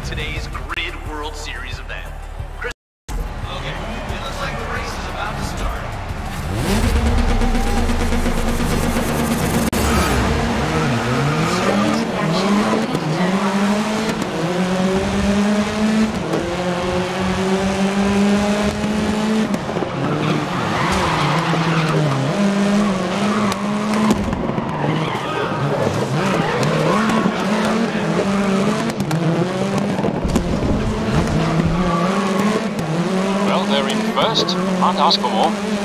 today's Grid World Series event. Chris okay, it looks like the race is about to start. Well, they're in first. Can't ask for more.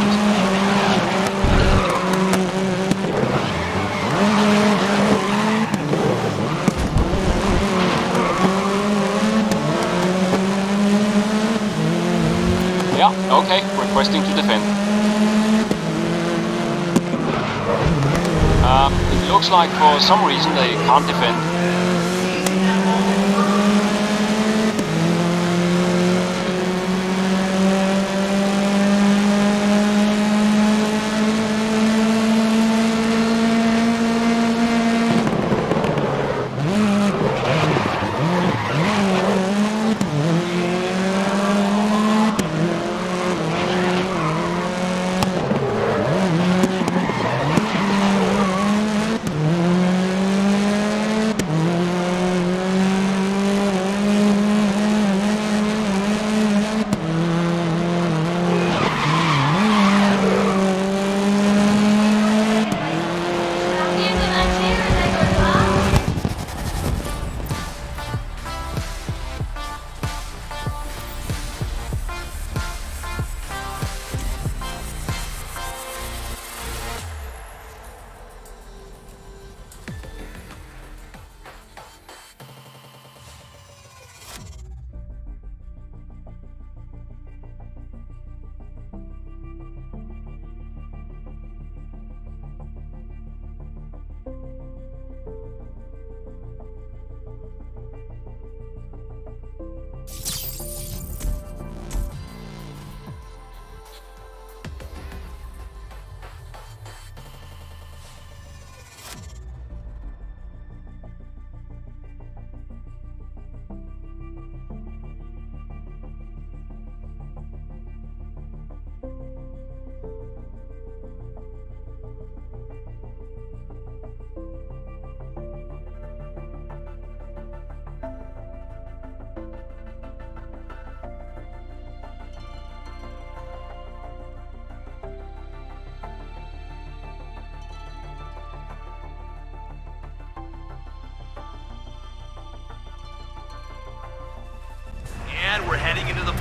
Front. Yeah, okay, requesting to defend. Um, it looks like for some reason they can't defend.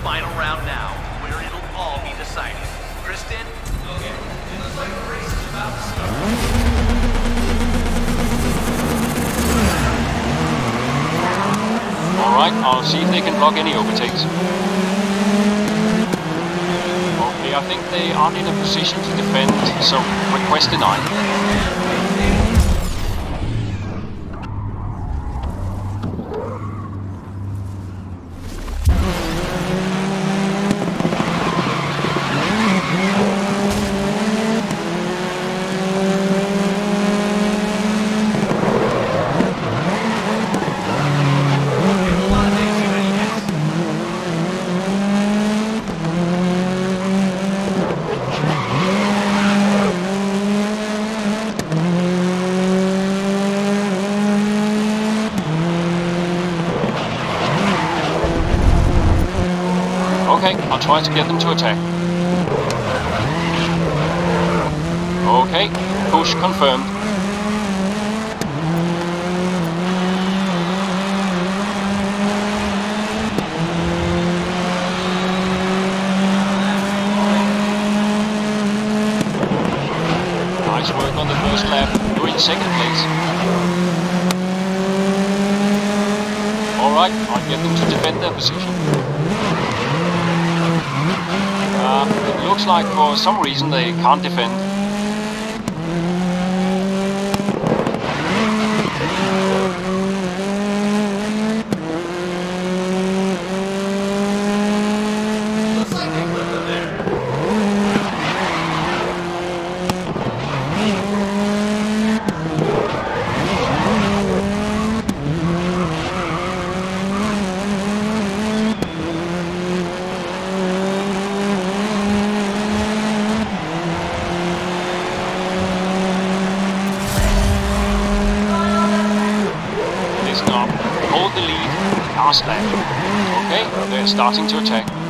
Final round now, where it'll all be decided. Kristen? Okay. It looks like the race is about to start. Alright, I'll see if they can block any overtakes. Okay, I think they aren't in a position to defend, so request denied. I'll try to get them to attack. Okay, push confirmed. Nice work on the first lap. You're in second place. Alright, I'll get them to defend their position. Uh, it looks like for some reason they can't defend. The lead. Last. Okay, they're starting to attack.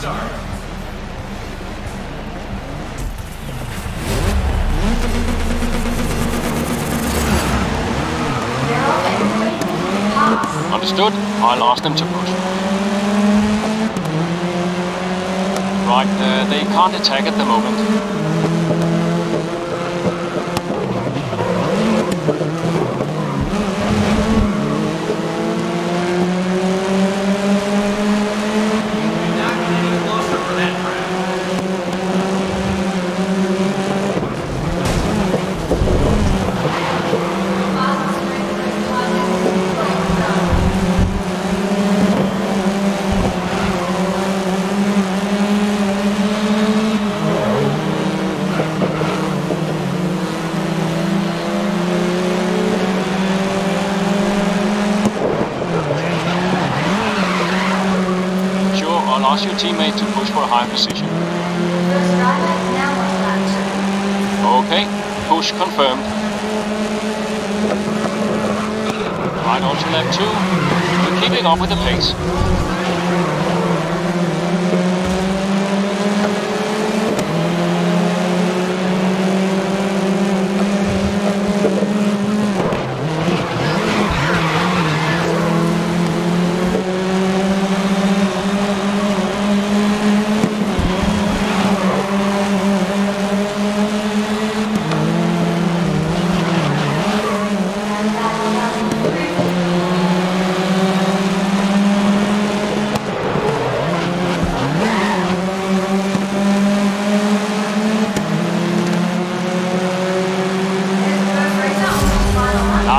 Start. Understood. I'll ask them to push. Right, uh, they can't attack at the moment. Not get any closer for that crowd. Sure, I'll ask your teammate to push for a higher position. First driver, now on lap Okay, push confirmed. Right on to lap two. We're keeping up with the pace.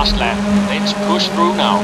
Last lap. Let's push through now.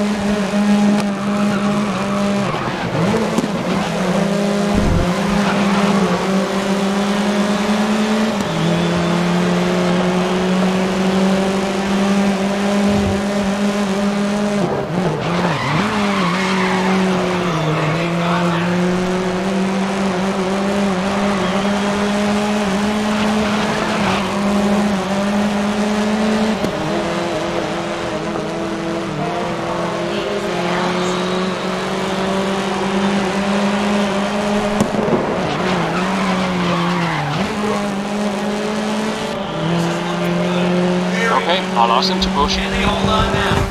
Okay, I'll ask them to push.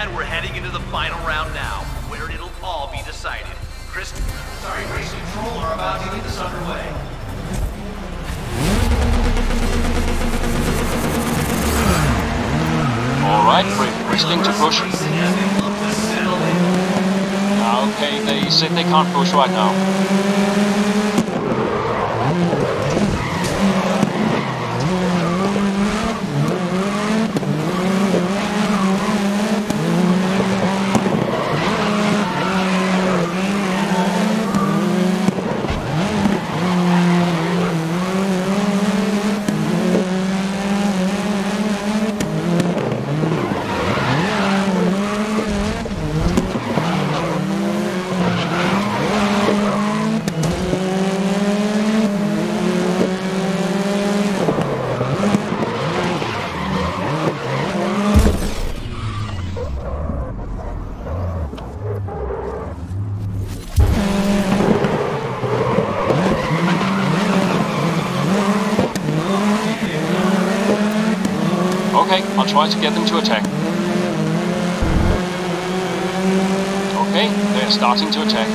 And we're heading into the final round now, where it'll all be decided. Kristen, sorry, race control are about to get this underway. Alright, we're resting to push. Racing as they look to settle in. Okay, they said they can't push right now. Try to get them to attack. Okay, they're starting to attack.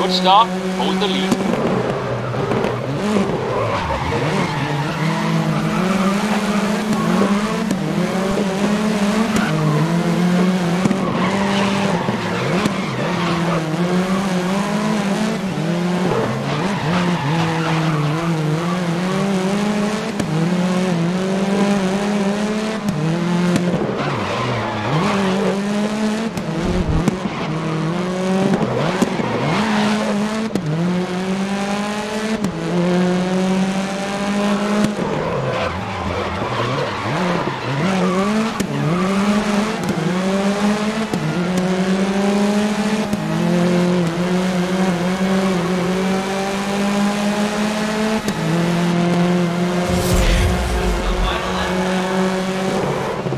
Good start. Hold the lead.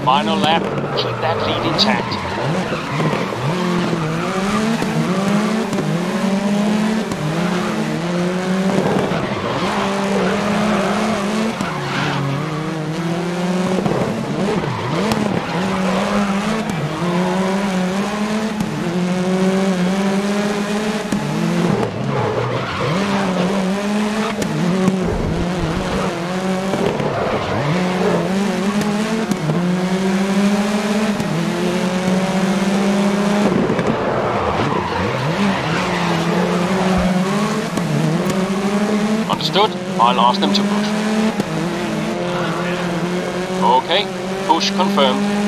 Final Keep that lead intact. Understood? I'll ask them to push. Okay, push confirmed.